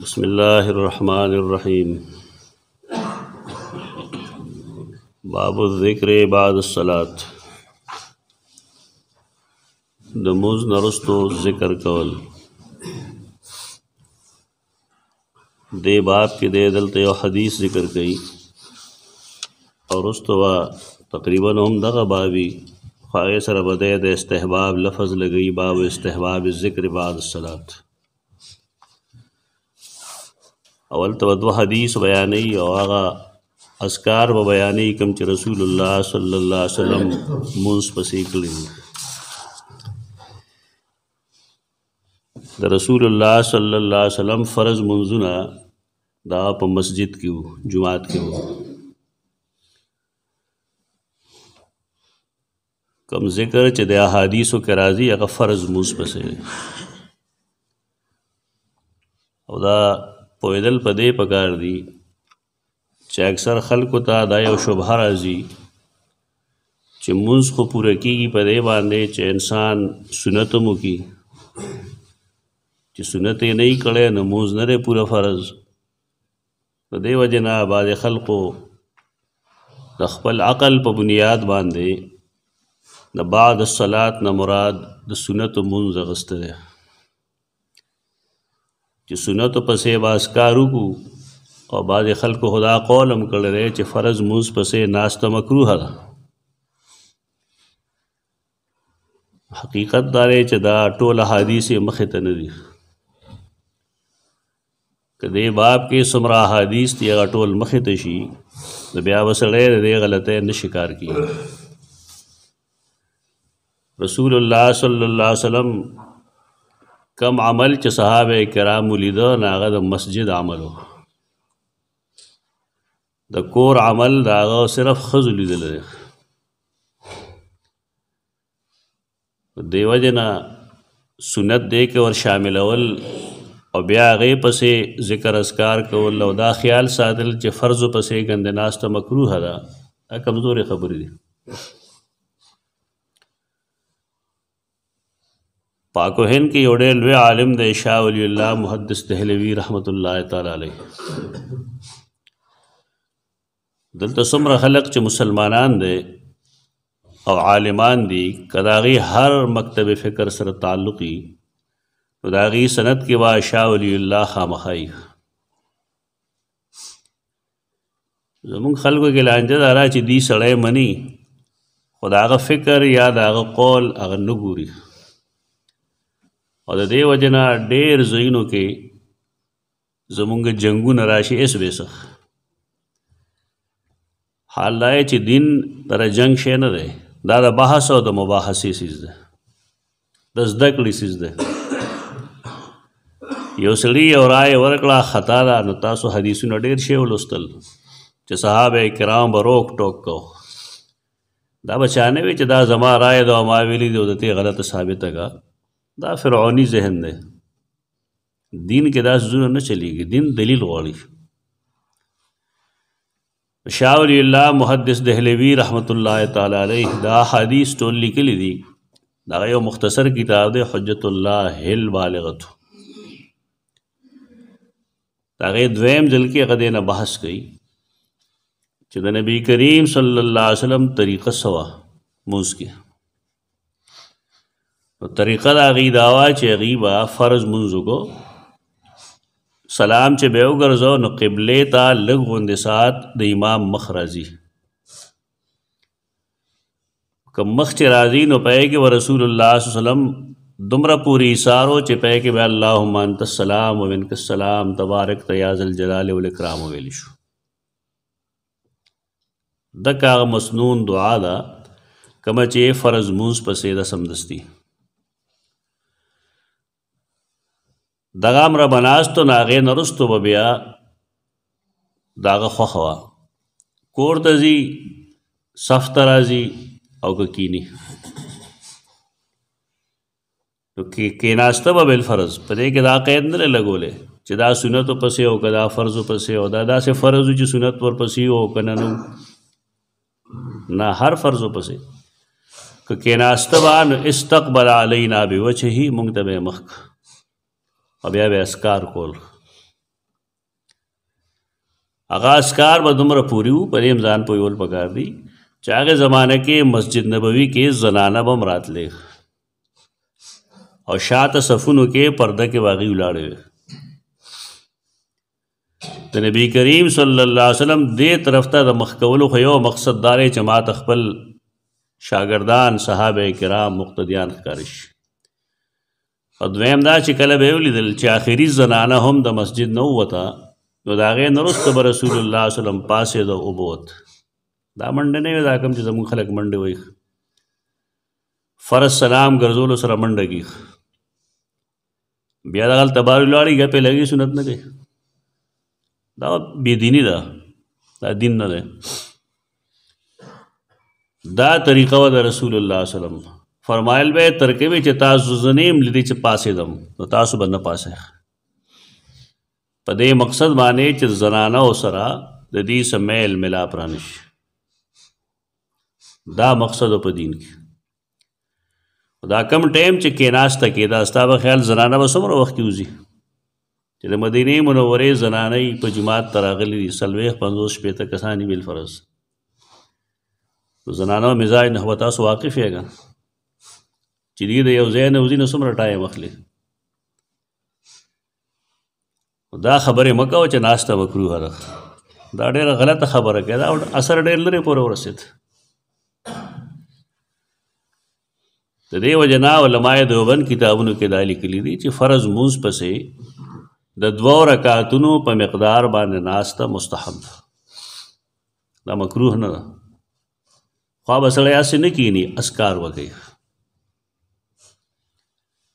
بسم الله الرحمن الرحیم باب الذکر بعد الصلاة د موز نرستو ذکر کول دی باب کې دی دلته یو حدیث ذکر کړي او رستوا تقریبا هم دغه بابي خو هغې سره به دی د استحباب لفظ لګوي باب استحباب ذکر بعد الصلات اول ته دوه حدیث بیانې او هغه اسکار به بیانې کوم چې رسول الله صلی الله علیه وسلم مونږ پسې کړی د رسول الله صلی الله علیه وسلم فرض منځونه دا په مسجد کې وو جمعات کې وو کوم ذکر چې د احادیثو کې راځي هغه فرض موس پسې دی او دا پوهېدل په دې پکار دي چې اکثر خلکو ته دا یو شبهه راځي چې مونځ خو پوره کېږي په دې باندې چې انسان سنت هم وکړي چې سنت یې نه کړی نو مونځ نه دی پوره فرض په دې وجه نه بعضې خلقو د خپل عقل په بنیاد باندې د بعد الصلات نه مراد د سنت منځ غسته ده چې سنت پسې باس کارو کو او بعضې خلکو خدا قول هم کړی چې فرض منځ پسې ناسته مکروه ده حقیقت دا دی چې دا ټول احادیث یې مخې ته نه دي که دې باب کې څومره احادیث دي هغه ټول مخې ته شي نو بیا به سړی د دې غلطۍ نه شکار کېږي رسول الله صلی الله علیه وسلم کم عمل چې صحابه کرامو لیده نو هغه د مسجد عمل و د کور عمل د هغه صرف ښځو لیدل دی دیو جنا سنت دی کې ور شاملول او بیا هغه پسې ذکر اسکار کول او دا خیال ساتل چې فرض پسې غند ناشته مکروه ده دا کمزوري خبرې دي پاکو هند کې یو ډېر لوی عالم دی شاه ولی الله محدث دهلوی رحمت الله تعالی علیه دلته څومره خلک چې مسلمانان دي او عالمان دي کداغي هر مکتب فکر سره تعلقي نو داغي سند کې وا شاه ولی الله خامخای زمونږ خلکو کې لانجه دا را چې دی سړی مني خو د هغه فکر یا د هغه قول هغه نه ګوري او د دې وجه نه ډېر ځایونو کې زمونږ جنګونه راشي هېڅ بې څه حال دا چې دین در جنګ شی نه دی دا د بحث او د مباحثې څیز دی د زده کړې سیز ده یو سړي یو رائے ورکړه خطا ده نو تاسو حدیثونه ډیر شی ولوستل چې صحابه کرام به روک ټوک کو دا بچانه وی چې دا زما رائے ده ما ویلي دی د ته غلط ثابته کا دا فرعونی ذهن ده دین کې دا زونه نه چلیږي دین دلیل غواړي شاہ ولی اللہ محدث دہلوی رحمت اللہ تعالی علیہ دا حدیث ټول لیکلی دی دا یو مختصر کتاب دی حجت الله هل بالغت دا غي دویم ځل کې غدې نه بحث کړي چې د نبی کریم صلی الله علیه وسلم طریقه سوا موږ کې نو طریقه دا غي دا وا چې غي با فرض منځ کو سلام چې به وګرځو نو قبله ته لږ غوندې سات د امام مخ راځي که مخ چې راځي نو پې کې رسول الله صلی الله علیه وسلم دومره پوری سارو چې پې کې به اللهم انت السلام ومنک السلام تبارک یا ذل جلال والاکرام ویل شو دکه هغه مسنون دعا ده کومه چې فرض مونږ پسې ده سمدستي دغه امر بناستو ناغه نرستو به بیا داغه خوخوا کور ته ځي صف ته راځي او که کینی نو کې کیناسته به بل فرض په دې کې دا قید نه لګولې چې دا سنت پسې او کدا فرض پسې او دا داسې فرض چې سنت ور پسې او کنه نو نه هر فرض پسې که کیناسته به نو استقبل علینا بوجهه مونږ ته به مخ او بیا به اسکار کول هغه اسکار به دومره پوری وو په دې ځان په یول پکار دی چې هغه زمانه کې مسجد نبوي کې زنانه بم راتلې او شاته صفونو کې پرده کې واغی ولاړې وي د نبی کریم صلی الله علیه وسلم دې طرف ته د مخ کولو خو یو مقصد دار چې ما خپل شاګردان صحابه کرام مقتدیان ښکارش او دویم دا چې کله به ولیدل چې آخري زنانه هم د مسجد نه ووته نو د هغې نه وروسته به رسول الله صلی وسلم پاڅېده وبوت دا منډه نه وي دا کوم چې زموږ خلک منډې وایي فرض سلام ګرځولو سره منډه کي بیا د غل تبار لاړی ګپې لګي سنت نه کوي دا بې دیني ده دا دین نه ده دا طریقه و د رسول الله صلی الله علیه وسلم فرمایل به ترکوي چې تاسو زنیم لدی چې پاسې دم نو تاسو باندې پاسه په دې مقصد باندې چې زنانه او سره د دې سمیل ملا پرانش دا مقصد په دین کې دا کم ټایم چې کیناسته کې دا ستا به خیال زنانه به څومره وخت کېوځي چې د مدینې منورې زنانه یې په جماعت ته راغلي دي څلوېښت پنځوس شپېته کسان یې بالفرض زنانه مزاج نه به تاسو واقف یې چې دې د یو ځای نه وځي نو څومره ټایم اخلي دا خبرې مه کوه چې ناسته مکروه ده دا ډېره غلطه خبره کوي دا اثر ډېر لرې پورې ورسېد د دې وجه نه علماء دیوبند کتابونو کې دا لیکلي دي چې فرض مونځ پسې د دوو رکعتونو په مقدار باندې ناسته مستحب ده دا مکروه نه ده خوا به سړی هسې نه کینی اسکار وکړي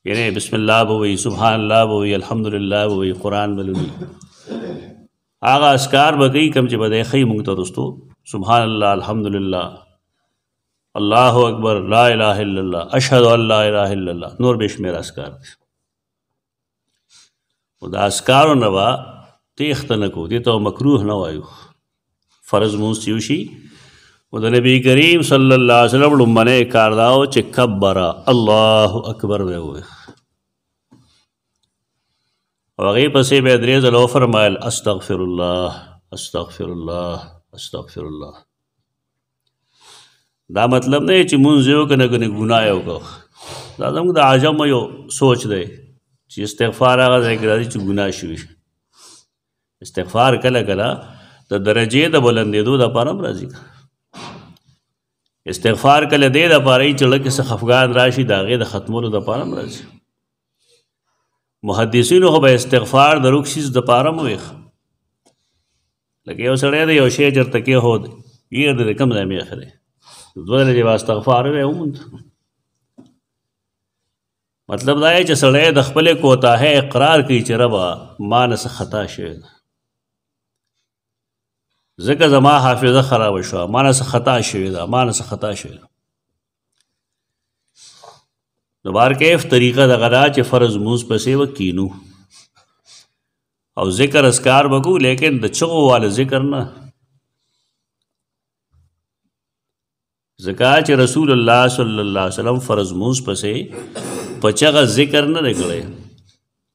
یعنی بسم الله به وي سبحان الله به وي الحمدلله به وي قرآن به لولي هغه اسکار به کوي کوم چې به دی ښیي موږ ته رستو سبحان الله الحمدلله الله اکبر لا اله الا الله اشهد ان لا اله الا الله نور به شمېر اسکار دي او د اسکارو نه به تېښته نه کو دې ته مکروه نه وایو فرض مونځ چې وشي او د نبی کریم صلی الله علیه وسلم لومبنی کار دا و چې کبره الله اکبر به ووایي او هغې پسې به یې درې ځله وفرمایل استغفر الله استغفر الله استغفر الله دا مطلب نه چې مونږ یو کنه کنه ګناه یو کو دا زموږ د عجم یو سوچ دی چې استغفار هغه ځای کې راځي چې ګناه شوي استغفار کله کله د درجه د بلندېدو د پاره راځي استغفار کله دې د پاره چې لکه څه خفقان راشي دا غي د ختمولو د پاره راځي محدثینو خو به استغفار د روکسیز د پاره موخ لکه یو سړی دی یو شی چېرته کېښود یې د کوم ځای مې اخلي دوه ځلې به استغفار وی وموند مطلب دا چې سړی د خپلې کوتاهۍ اقرار کوي چې ربه ما نه څه خطا شوې ده ځکه زما حافظه خرابه شوه ما نه څه خطا شوې ده ما نه څه خطا شوې ده د بار کیف طریقه د غدا چې فرض موز پسې وکینو او ذکر اسکار وکړو لیکن د چغو وال ذکر نه زکا چې رسول الله صلی الله علیه وسلم فرض موز پسې پچغه ذکر نه کړي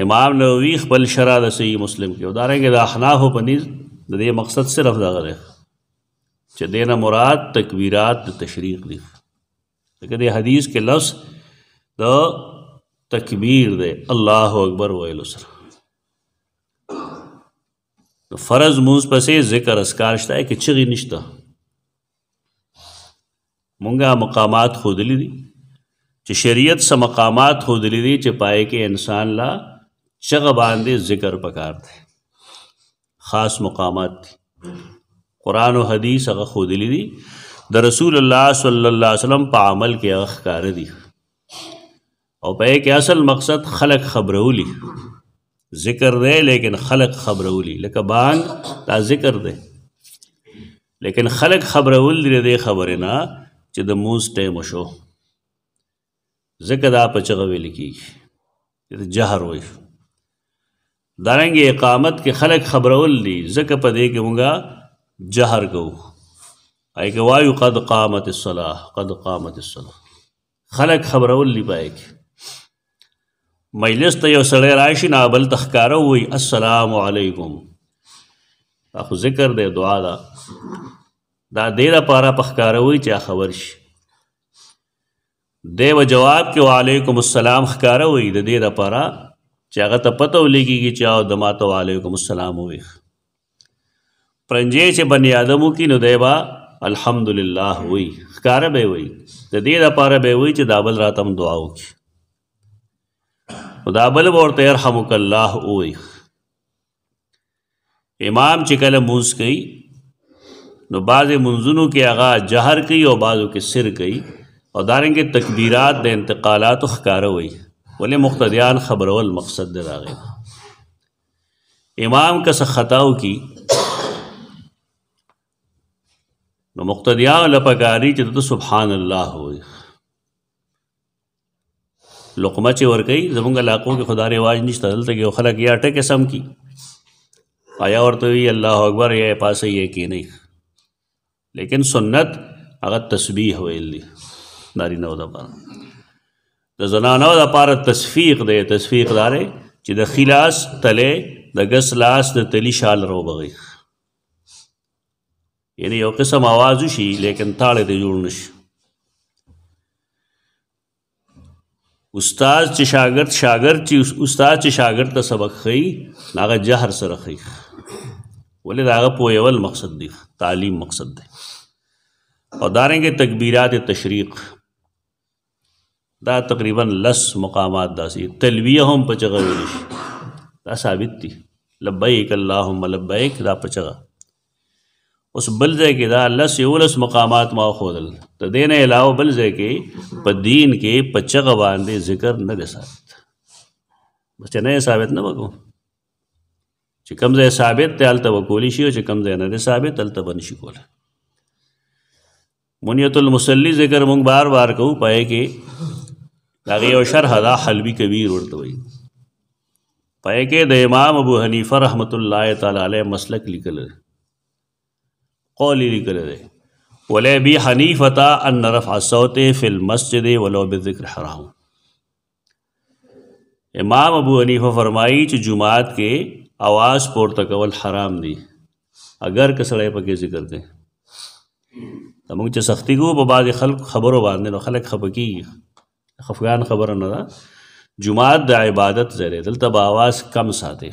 امام نووي خپل شرع د صحیح مسلم کې او دا رنګ د احناف په نيز د دې مقصد صرف دغه دی چې دینه مراد تکبیرات د تشریق دي لکه د حدیث کې لفظ د تکبیر دی الله اکبر ویلو سره فرض موز پسې ذکر اسکار شته کې چغي نشته مونږه مقامات خودلی دي چې شریعت سم مقامات خودلی دي چې پای کې انسان لا چغه باندې ذکر پکار دی خاص مقامات دي قران او حدیث هغه خودلی دي د رسول الله صلی الله علیه وسلم په عمل کې هغه ښکار دي او په کې اصل مقصد خلق خبرولی ذکر دی لیکن خلق خبرولی لکه بان دا ذکر دی لیکن خلق خبرول دی دی خبره نه چې د موز ټیم شو ذکر دا په چغه ویل کیږي د جهر وای دارنګ اقامت کې خلق خبرول دی ذکر په دې کې مونږه جهر کوو ایګه وایو قد قامت الصلاه قد قامت الصلاه خلک خبرول دی پای کې مجلس ته یو سړی راشي نه بل تخکاره وي السلام علیکم اخو ذکر دی دعا ده دا دې لپاره پخکاره وي چې خبر شي دیو جواب کې وعلیکم السلام خکاره وي د دې لپاره چې هغه ته پته ولګيږي چې او د ماته وعلیکم السلام وي پرنجې چې بنی آدم وکړي نو دی به الحمدلله وایي ښکاره به یې وایي د دې دپاره به یې وایي چې دا بل راته هم دعا وکړي نو دا بل به ورته یرحمک الله ووایي امام چې کله مونځ کوي نو بعضې منځونو کې هغه جهر کوي او بعضو کې سر کوي او دارنګه تکبیرات د انتقالات ښکاره وي ولې مقتدیان خبرول مقصد دی راغی امام که څه خطا وکړي نو مقتدیان له پکاري چې ته سبحان الله وایي لقمه چې ورکوي زمونږ علاقو کې خدا رواج نشته دلته کې خلک یا ټکې سم کی آیا ورته وي الله اکبر یا پاسه یې کې نه لیکن سنت هغه تسبیح ویل دي نارینه و دپاره د زنانه و دپاره تصفیق دی تصفیق داره چې د خلاص تله د ګس لاس د تلی شال رو بغي یعنی یو قسم आवाज شي لیکن تاړه دی جوړ نشي استاد چې شاګرد شاګرد چې استاد چې شاګرد ته سبق خي هغه جهر سره خي ولې دا هغه پویول مقصد دی تعلیم مقصد دی او دارنګه تکبیرات تشریق دا تقریبا لس مقامات داسي تلویه هم په چغه ویل شي دا ثابت دي لبیک اللهم لبیک دا په چغه اوس بل ځای کې دا لس یولس مقامات ما خودل ته دین علاوه بل ځای کې په دین کې په چغه باندې ذکر نه دی ثابت بس نه ثابت نه وکړو چې کم ځای ثابت ته الته وکولی شي او چې کم ځای نه دی ثابت الته بن شي کولی منیت المصلی ذکر مونږ بار بار کوو پای کې هغه یو شرح دا حلبی کبیر ورته وایي پای کې د امام ابو حنیفه رحمت الله تعالی علیه مسلک لیکل قولی لیکل دی ولی بی حنیفه ان رفع صوت فی المسجد ولو بذکر حرام امام ابو حنیفه فرمایي چې جمعات کې اواز پورته کول حرام دي اگر که سړی پکې ذکر کوي موږ چې سختی کو په بعضې خلک خبرو باندې نو خلک خفه کېږي خفګان خبره نه ده جمعات د عبادت ځای دی دلته به اواز کم ساتي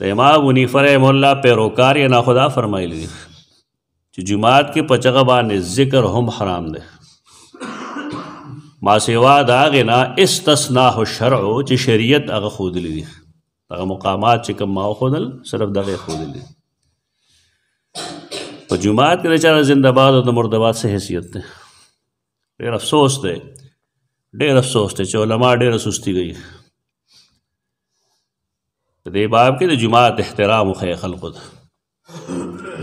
د امام ابو حنیفه رحم الله پیروکار یې نه خدا فرمایلی دي چې جماعت کې په چغه باندې ذکر هم حرام دی ما سیوا دا غنا استثناء الشرع چې شریعت هغه خودلی دي هغه مقامات چې کوم ما خودل صرف دغه خودلی دي په جماعت کې چې زنده باد او د مرده باد څه حیثیت ده ډېر افسوس دی ډېر افسوس دی چې علما ډېر سستی کوي دې باب کې د جماعت احترام خو خلقو ته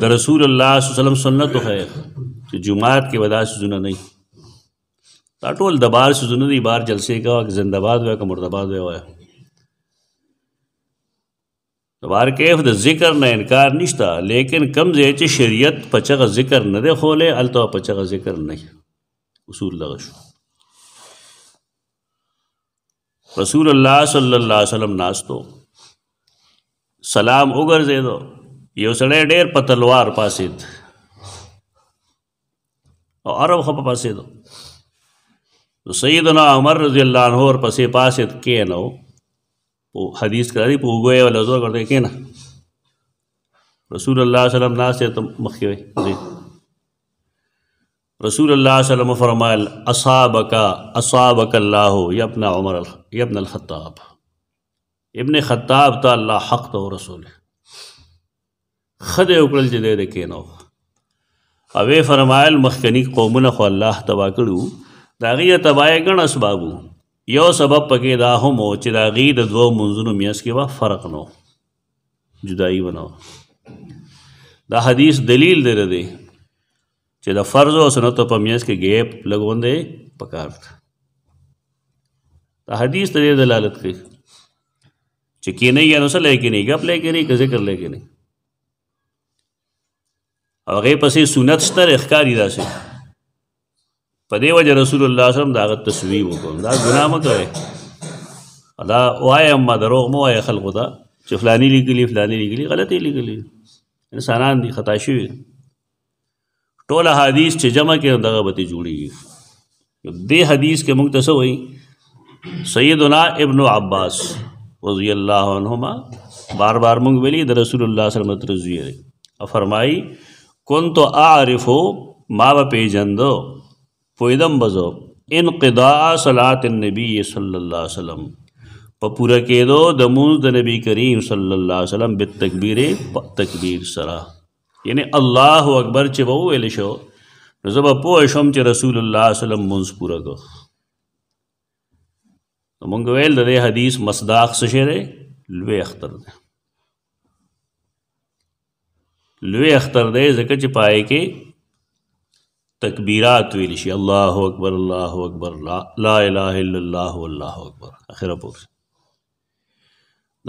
د رسول الله صلی الله علیه وسلم سنت خو چې جماعت کې ودا سونه نه دا ټول د بار سونه دی بار جلسې کا زنده باد وای کوم مرده باد وای د بار کیف د ذکر نه انکار نشته لیکن کم ځای چې شریعت پچغه ذکر نه دی خولې الته پچغه ذکر نه اصول لغه شو رسول الله صلی الله علیه وسلم ناستو سلام وګرځیدو یو سړی ډیر په تلوار پاسید او عرب خپ پاسیدو نو سیدنا عمر رضی الله عنه ور پسې پاسید کینو او حدیث کړی په وګوي ولا زور ورته کینا رسول الله صلی الله علیه وسلم ناستو مخکې وي رسول الله صلی الله علیه وسلم فرمایل اصابک اصابک الله یا ابن عمر یا ابن الخطاب ابن خطاب ته الله حق ته رسول خدای وکړل چې دې کینو او وی فرمایل مخکنی قومونه خو الله تبا کړو دا غي تبا غن اسبابو یو سبب پکې دا هم چې دا غي د دوه منځونو میاس کې وا فرق نو جدائی ونو دا حدیث دلیل دی دی چې د فرض او سنت په میاس کې ګیپ لګوندې پکار ده حدیث ته دلالت کوي چې کینې یا نو سره کینې غپ لې کینې که ذکر لې کینې هغه پسې سنت ستر اخکاری راشي په دی وجه رسول الله صلی الله علیه وسلم دا غت تسوی وکړ دا ګناه مه کوي دا وایم ما دروغ مو وایم خلق دا چې فلانی لیکلی فلانی لیکلی غلطی لیکلی انسانان دي خطا شوی ټول حدیث چې جمع کې دغه به ته جوړیږي دې حدیث کې موږ ته څه وایي سیدنا ابن عباس رضی الله عنهما بار بار موږ ویلي د رسول الله صلی الله علیه وسلم فرمایي كنت اعرف ما به پیجندو پویدم بزو انقضاء صلات النبی صلی الله علیه وسلم په پوره کېدو د مونږ د نبی کریم صلی الله علیه وسلم بالتکبیر تکبیر سره یعنی الله اکبر چې به ویل شو نو زه به پوه شم چې رسول الله صلی الله علیه وسلم مونږ پوره کو نو مونږ ویل د حدیث مصداق څه شی دی لوی اختر دی لوی اختر دی ځکه چې پای کې تکبیرات ویل شي الله اکبر الله اکبر لا اله الا الله والله اکبر اخره پوره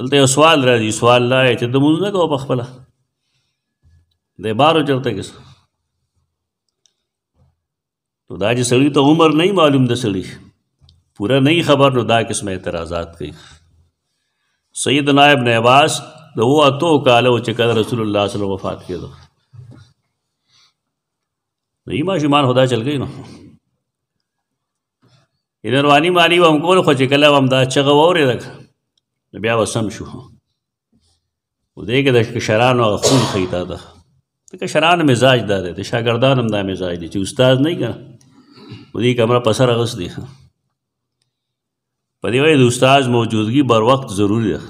دلته یو سوال راځي سوال دا دی چې د مونځ نه کوه په خپله د بارو چرته کې نو دا چې سړي ته عمر نه معلوم د سړي پوره نه خبر نو دا قسم اعتراضات کوي سید نائب نواز د و اتو کالو چې کله رسول الله صلی الله علیه وسلم وفات کېدو نو یما شمان خدا چل گئی نو ان رواني مالی وم کول خو چې کله وم دا چغه ووري ده نو بیا وسم شو و دې کې د کشرانو خون خیتا ده د کشران مزاج دا دی د شاګردان هم دا مزاج دی چې استاد نه کنه و دې کمره په سر غس دی په دې وایي د استاد موجودګي بر وخت ضروری ده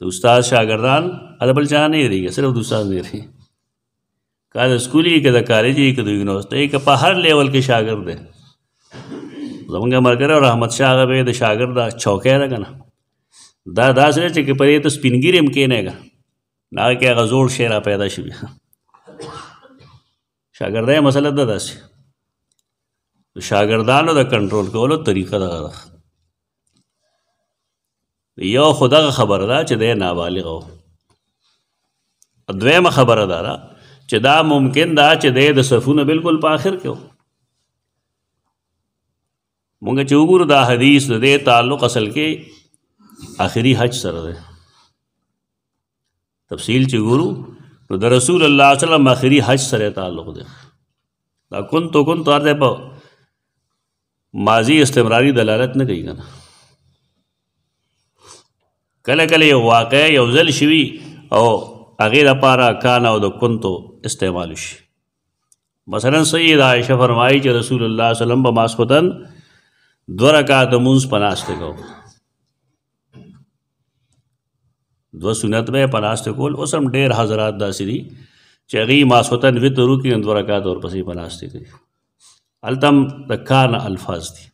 د استاد شاګردان ادب چا نه لري صرف د استاد نه لري که د سکولي که د کالجي که د یونیورسټۍ که په هر لیول کې شاګرد دی زمونږ ملګری رحمت شاه هغه به د شاګرد دا چوکی ده که نه دا داسې دی چې که په دې ته سپین ږیري هم کښېنېږه نو هغه کې هغه زوړ شی را پیدا شي بیا شاګردۍ مسله ده داسې د شاګردانو د کنټرول کولو طریقه دغه ده یو خو دغه خبره ده چې دی نابالغ و دویمه خبره دا ده چې دا ممکن ده چې دی د صفونه بالکل په آخر کې و مونږ چې وګورو دا حدیث د دې تعلق اصل کې آخري حج سره ده تفصیل چې ګورو نو د رسول الله صلی الله علیه وسلم آخري حج سره تعلق ده دا كنت كنت ارده په ماضی استمراری دلالت نه کوي کنه کله کله یو واقع یو ځل شوي او هغې لپاره کان او د کنتو استعمال شي مثلا سید عائشه فرمایي چې رسول الله صلی الله علیه وسلم په ماسخوتن دوه رکعات مونږ پناسته کو دوه سنت به پناسته کول اوس هم ډېر حضرات داسې دي چې هغوی ماسخوتن وترو کې دوه رکعات ورپسې پناسته کوي التم د کان الفاظ دي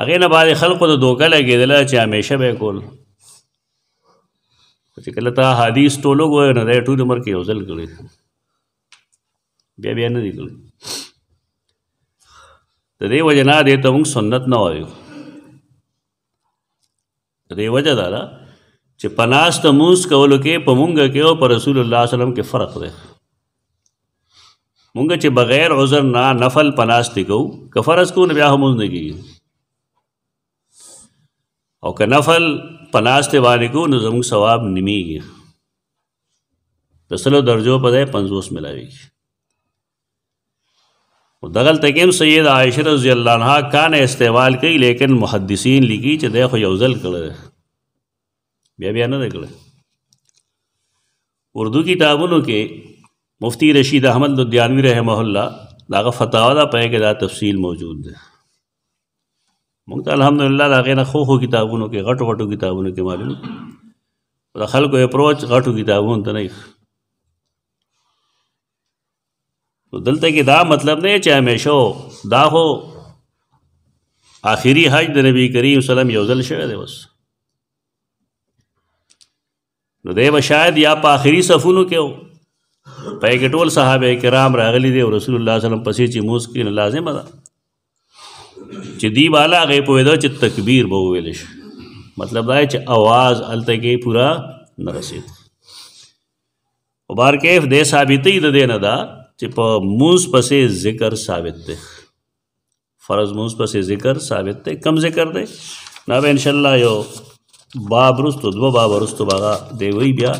هغه نه باندې خلکو د دوکه لګېدل چې همیشه به کول چې کله تا حدیث ټولو ګوې نه دی ټول عمر کې یو ځل کړی بیا بیا نه دی کړی د دې وجه نه دی ته موږ سنت نه وایو د دې وجه دا ده چې په ناسته مونځ کولو کې په مونږ کې او په رسول الله صلی وسلم کې فرق دی مونږ چې بغیر عذر نه نفل په ناسته کوو که فرض کوو نو بیا هم مونځ نه کېږي او که نفل په ناسته باندې کوو نو زموږ ثواب نیمېږي د سلو درجو په ځای پنځوس ملاویږي دغل تکیم سید عائشه رضی الله عنها کان استعمال کوي لیکن محدثین لګي چې دا خو یو ځل کړه بیا بیا نه کړه اردو کتابونو کې مفتی رشید احمد لدیانوی رحمه الله داغه فتاوا دا پې کې دا تفصیل موجود ده موږ ته الحمدلله دا غیر خو خو کتابونو کې غټو غټو کتابونو کې معلوم د خلکو اپروچ غټو کتابونو ته نه نو دلته کې دا مطلب نه چې همیشه دا هو آخري حج د نبی کریم صلی الله علیه وسلم یو ځل شوی دی بس نو دی به شاید یا په آخري صفونو کې و په کې ټول صحابه کرام راغلي دي او رسول الله صلی الله علیه وسلم پسې چې موس کې لازم ده چې دی بالا غي په ودا چې تکبیر به ویل شي مطلب دا چې आवाज الته کې پورا نه رسید او بار کیف دې ثابتې د دې نه دا چې په موز پسې ذکر ثابت دی فرض موز پسې ذکر ثابت دی کم ذکر دی نه به ان شاء الله یو باب رستو دو باب رستو باغا دی وی بیا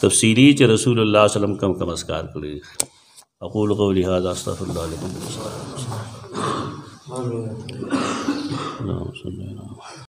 تفسیری چې رسول الله صلی الله علیه وسلم کم کم اسکار کړی اقول قولی هذا استغفر الله لكم اللهم صل على محمد